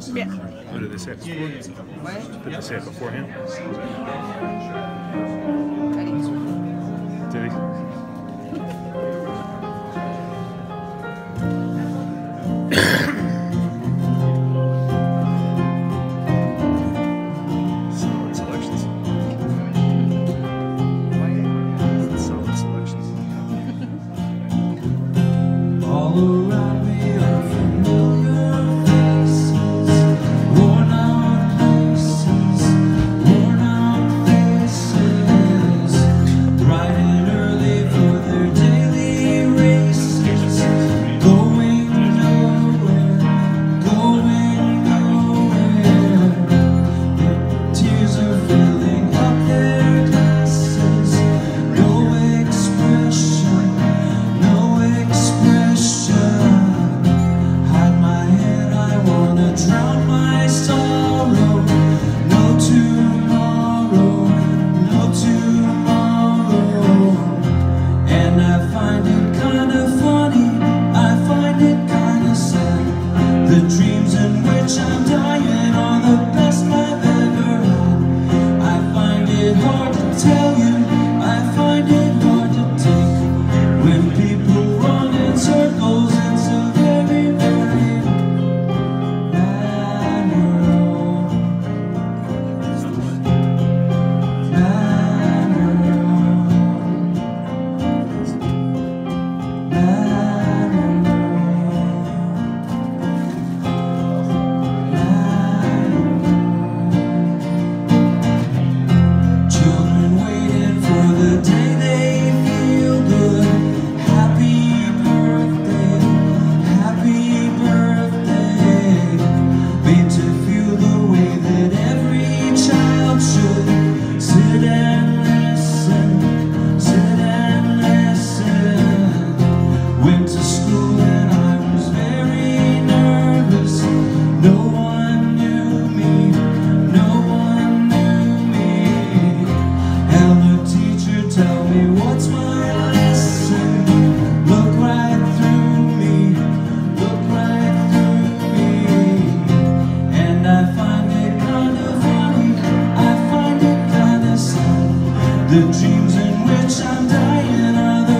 Yeah. What did they say before? What? Did they say it beforehand? Did he? Solid selections. Solid selections. All around me. town. Went to school and I was very nervous. No one knew me, no one knew me. And the teacher tell me what's my lesson. Look right through me, look right through me. And I find it kind of funny, I find it kind of sad. The dreams in which I'm dying are